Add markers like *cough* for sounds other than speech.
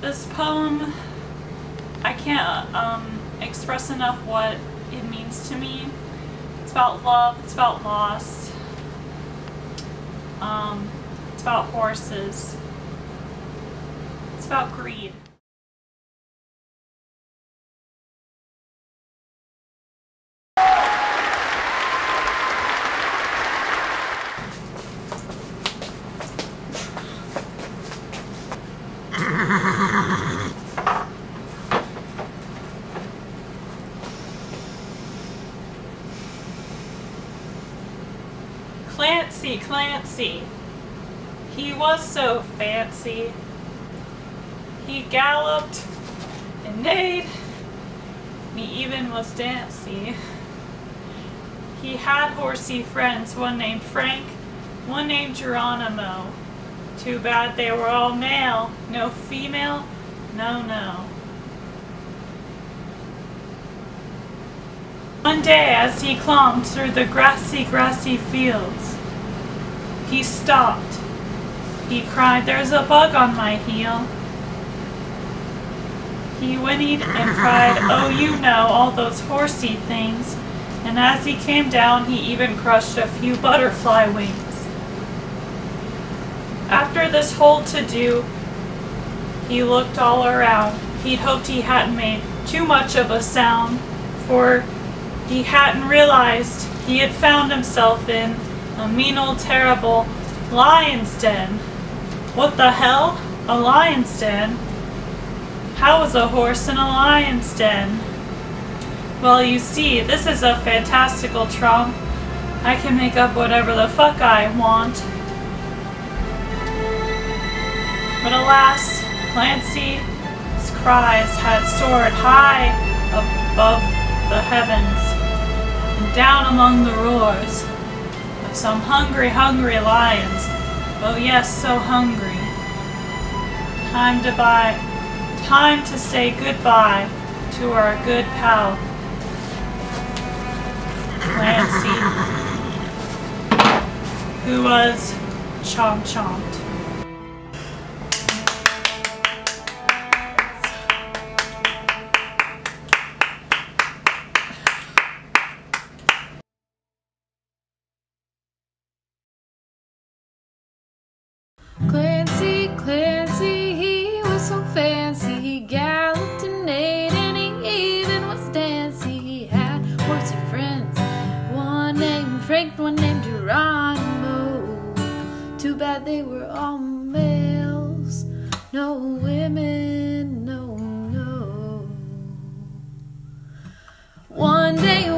This poem, I can't um, express enough what it means to me. It's about love, it's about loss, um, it's about horses, it's about greed. Clancy, Clancy. He was so fancy. He galloped and neighed. He even was dancy. He had horsey friends, one named Frank, one named Geronimo. Too bad they were all male, no female, no, no. One day, as he clomb through the grassy, grassy fields, he stopped. He cried, There's a bug on my heel. He whinnied and cried, *laughs* Oh, you know, all those horsey things. And as he came down, he even crushed a few butterfly wings. After this whole to-do, he looked all around. He'd hoped he hadn't made too much of a sound, for he hadn't realized he had found himself in a mean old terrible lion's den. What the hell? A lion's den? How is a horse in a lion's den? Well, you see, this is a fantastical trump. I can make up whatever the fuck I want. But alas, Clancy's cries had soared high above the heavens and down among the roars of some hungry, hungry lions. Oh yes, so hungry. Time to buy, time to say goodbye to our good pal, Clancy, who was chomp chomped. Clancy, Clancy, he was so fancy. He galloped and neighed, and he even was dancy. He had horsey friends, one named Frank, one named Geronimo. Too bad they were all males, no women, no, no. One day